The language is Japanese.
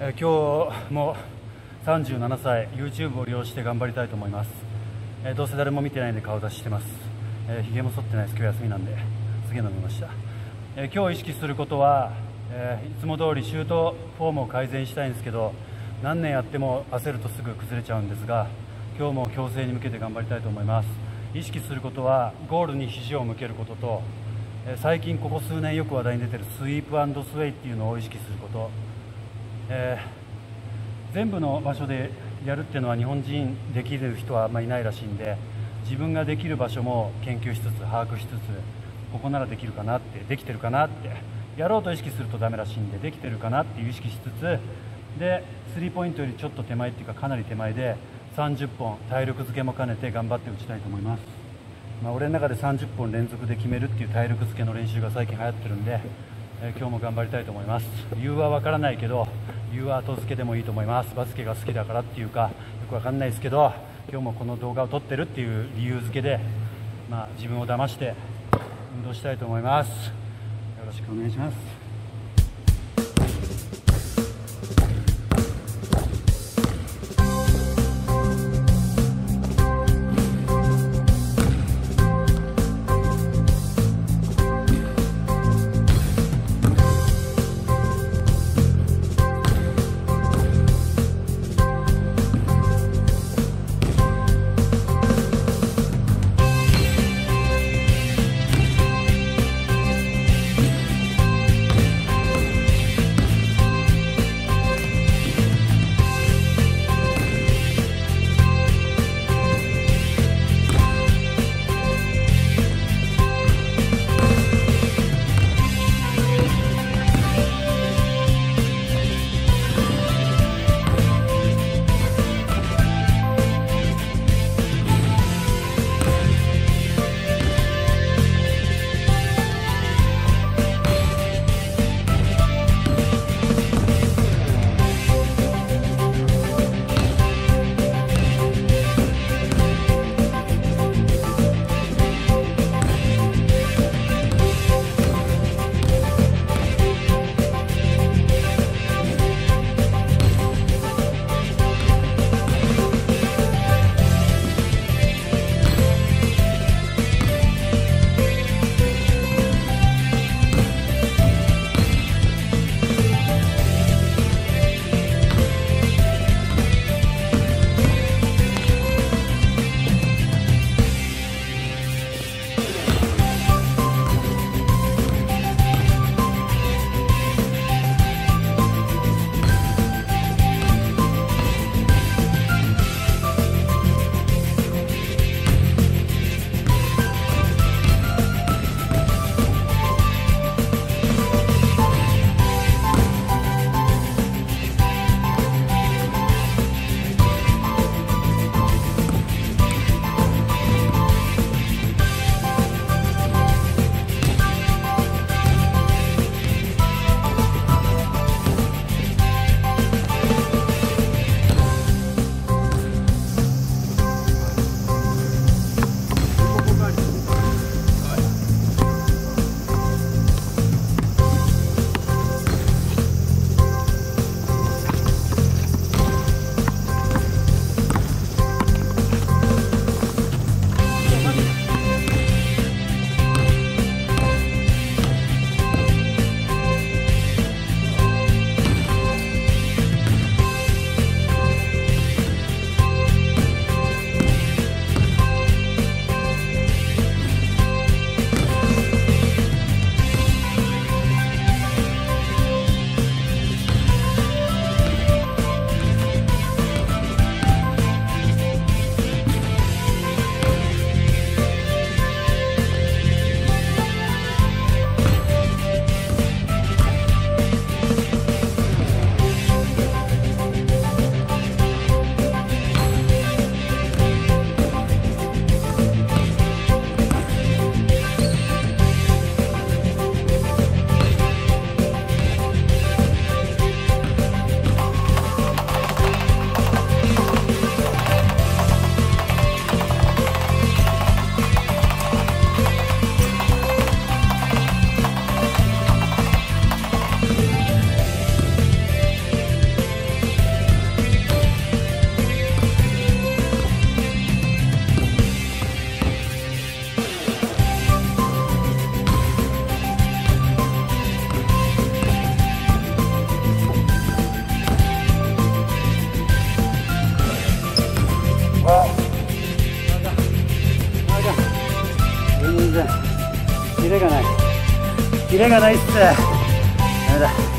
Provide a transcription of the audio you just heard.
え、今日も37歳 YouTube を利用して頑張りたいと思います、え、どうせ誰も見てないんで顔出ししてます、え、ひげも剃ってないです。今日休みなんで。すげえ飲みました、え今日意識することは、えいつも通りシュートフォームを改善したいんですけど何年やっても焦るとすぐ崩れちゃうんですが今日も強制に向けて頑張りたいと思います。意識することはゴールに肘を向けることと最近ここ数年よく話題に出てるスイープスウェイっていうのを意識すること、えー、全部の場所でやるっていうのは日本人できる人はあんまりいないらしいんで自分ができる場所も研究しつつ把握しつつここならできるかなってできてるかなってやろうと意識するとダメらしいんでできてるかなっていう意識しつつでスリーポイントよりちょっと手前っていうかかなり手前で30本体力づけも兼ねて頑張って打ちたいと思います。まあ、俺の中で30本連続で決めるっていう体力づけの練習が最近流行ってるんで、え、今日も頑張りたいと思います。理由はわからないけど理由は後付けでもいいと思います。バスケが好きだからっていうかよくわかんないですけど今日もこの動画を撮ってるっていう理由付けで、まあ、自分を騙して運動したいと思います。よろしくお願いします。キレがないキレがないっすダメだ